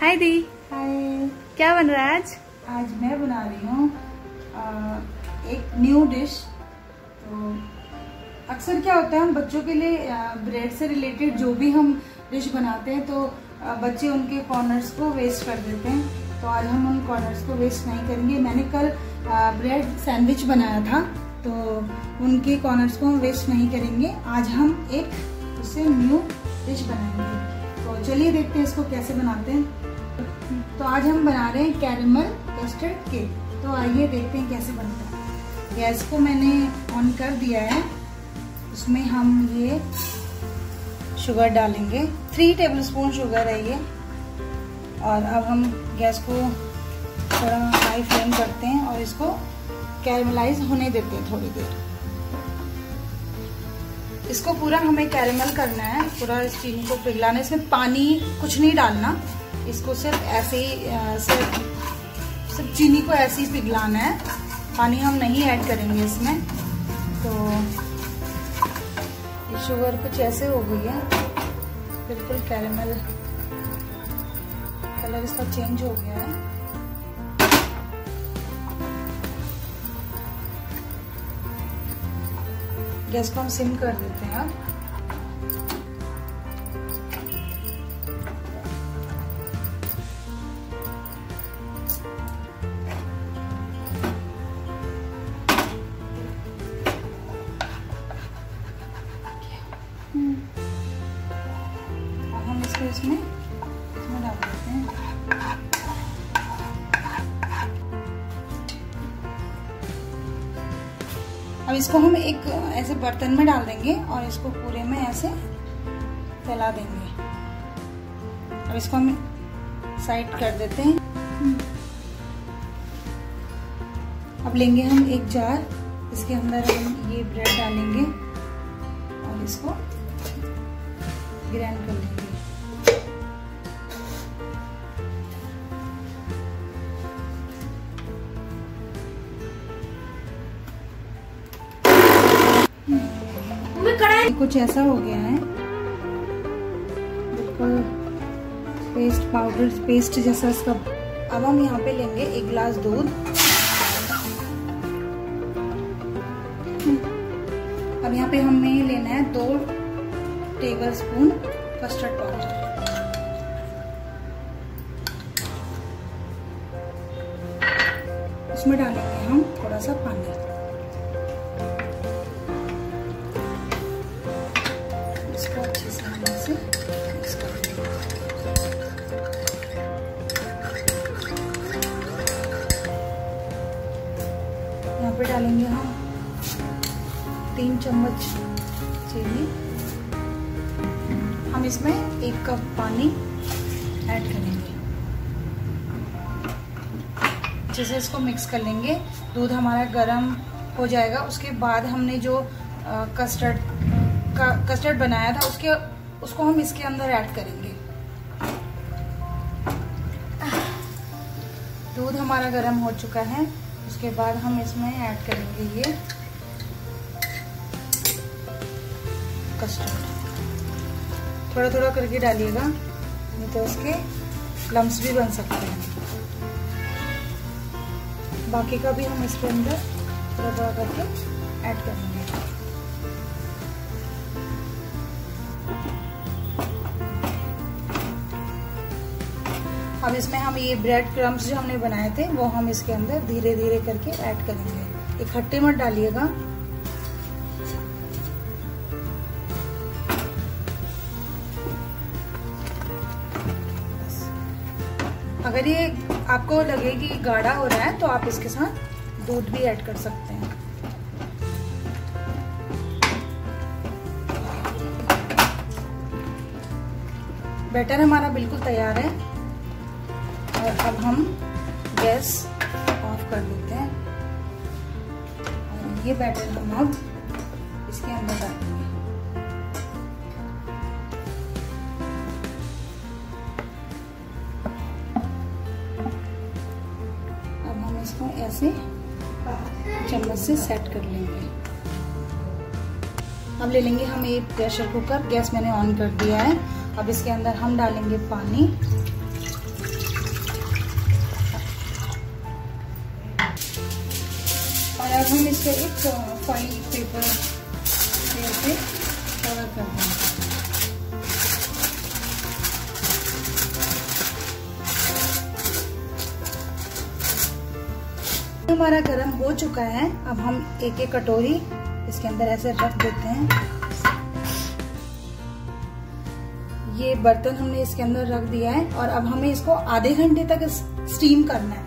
हाय दी हाय क्या बन रहा है आज? आज मैं बना रही हूँ एक न्यू डिश तो अक्सर क्या होता है हम बच्चों के लिए ब्रेड से रिलेटेड जो भी हम डिश बनाते हैं तो बच्चे उनके कॉर्नर्स को वेस्ट कर देते हैं. तो आज हम उन कॉर्नर्स को वेस्ट नहीं करेंगे. मैंने कल ब्रेड सैंडविच बनाया था तो उनके कॉर्नर्स को हम वेस्ट नहीं करेंगे. आज हम एक उससे न्यू डिश बनाएँगे. चलिए देखते हैं इसको कैसे बनाते हैं। तो आज हम बना रहे हैं कैरमल कस्टर्ड केक तो आइए देखते हैं कैसे बनता है। गैस को मैंने ऑन कर दिया है। उसमें हम ये शुगर डालेंगे। थ्री टेबल स्पून शुगर है ये। और अब हम गैस को थोड़ा हाई फ्लेम करते हैं और इसको कैरमलाइज होने देते हैं थोड़ी देर। इसको पूरा हमें कैरेमल करना है, पूरा इस चीनी को पिघलाना इसमें पानी कुछ नहीं डालना। इसको सिर्फ़ ऐसे ही सिर्फ़ सिर्फ़ चीनी को ऐसे ही पिघलाना है। पानी हम नहीं ऐड करेंगे इसमें। तो ये शुगर कुछ ऐसे हो गई है। बिल्कुल कैरेमल कलर इसका चेंज हो गया है। गैस को हम सिम कर देते हैं अब। हम इसको इसमें इसमें अब इसको हम एक ऐसे बर्तन में डाल देंगे और इसको पूरे में ऐसे फैला देंगे। अब इसको हम साइड कर देते हैं। अब लेंगे हम एक जार। इसके अंदर हम ये ब्रेड डालेंगे और इसको ग्राइंड कर लेंगे। कुछ ऐसा हो गया है। बिल्कुल पेस्ट पाउडर पेस्ट जैसा इसका। अब हम यहाँ पे लेंगे एक गिलास दूध। अब यहाँ पे हमें लेना है दो टेबल स्पून कस्टर्ड पाउडर उसमें डालेंगे हम थोड़ा सा पानी। डालेंगे हम। तीन चम्मच चीनी। हम इसमें एक कप पानी ऐड करेंगे। अच्छे से इसको मिक्स कर लेंगे, दूध हमारा गर्म हो जाएगा। उसके बाद हमने जो कस्टर्ड का कस्टर्ड बनाया था, उसके, उसको हम इसके अंदर ऐड करेंगे। दूध हमारा गर्म हो चुका है। उसके बाद हम इसमें ऐड करेंगे ये कस्टर्ड थोड़ा थोड़ा करके डालिएगा, नहीं तो उसके लम्स भी बन सकते हैं। बाकी का भी हम इसके अंदर थोड़ा थोड़ा करके ऐड करेंगे। अब इसमें हम ये ब्रेड क्रम्स जो हमने बनाए थे, वो हम इसके अंदर धीरे धीरे करके ऐड करेंगे। इकट्ठे मत डालिएगा। अगर ये आपको लगे कि गाढ़ा हो रहा है तो आप इसके साथ दूध भी ऐड कर सकते हैं। बैटर हमारा बिल्कुल तैयार है। और अब हम गैस ऑफ़ कर देते हैं। और ये बैटर हम अब इसके अंदर डालेंगे अब हम इसको ऐसे चम्मच से सेट कर लेंगे। अब ले लेंगे हम एक प्रेशर कुकर गैस मैंने ऑन कर दिया है। अब इसके अंदर हम डालेंगे पानी। अब हम इसको एक फ़ाइल पेपर से कवर कर देंगे हमारा गरम हो चुका है। अब हम एक एक कटोरी इसके अंदर ऐसे रख देते हैं। ये बर्तन हमने इसके अंदर रख दिया है और अब हमें इसको आधे घंटे तक स्टीम करना है।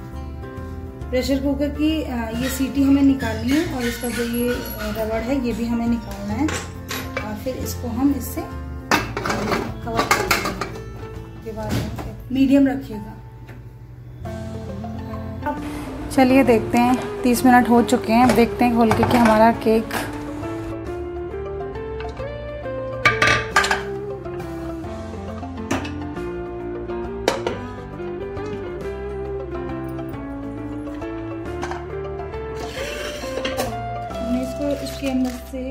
प्रेशर कुकर की ये सीटी हमें निकालनी है और इसका जो ये रबड़ है, ये भी हमें निकालना है। और फिर इसको हम इससे कवर कर देंगे। मीडियम रखिएगा। चलिए देखते हैं, तीस मिनट हो चुके हैं देखते हैं खोल के कि हमारा केक इसके अंदर से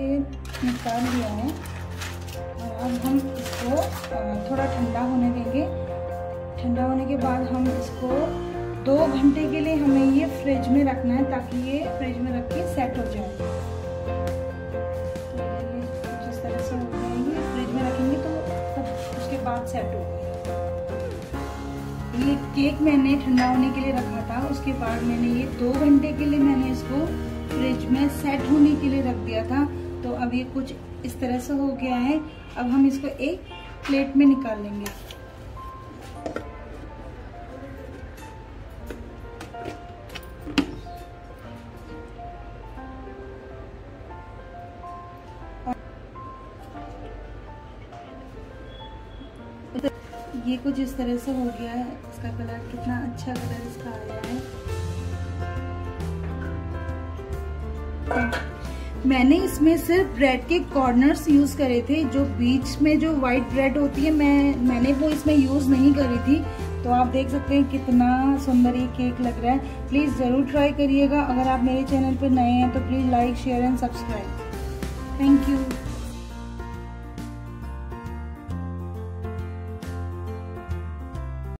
निकाल लिया है। और अब हम इसको थोड़ा ठंडा होने देंगे। ठंडा होने के बाद हम इसको दो घंटे के लिए हमें ये फ्रिज में रखना है ताकि ये फ्रिज में रख के सेट हो जाए। तो जिस तरह से हो जाएँगे फ्रिज में रखेंगे तो तब उसके बाद सेट हो ये केक मैंने ठंडा होने के लिए रखा था, उसके बाद मैंने ये दो घंटे के लिए मैंने इसको फ्रिज में सेट होने के लिए रख दिया था। तो अब ये कुछ इस तरह से हो गया है। अब हम इसको एक प्लेट में निकाल लेंगे। ये कुछ इस तरह से हो गया है। इसका कलर कितना अच्छा कलर इसका आया है। मैंने इसमें सिर्फ़ ब्रेड के कॉर्नर्स यूज़ करे थे। जो बीच में जो व्हाइट ब्रेड होती है, मैं, मैंने वो इसमें यूज़ नहीं करी थी। तो आप देख सकते हैं कितना सुंदर ये केक लग रहा है। प्लीज़ ज़रूर ट्राई करिएगा। अगर आप मेरे चैनल पर नए हैं तो please like share and subscribe thank you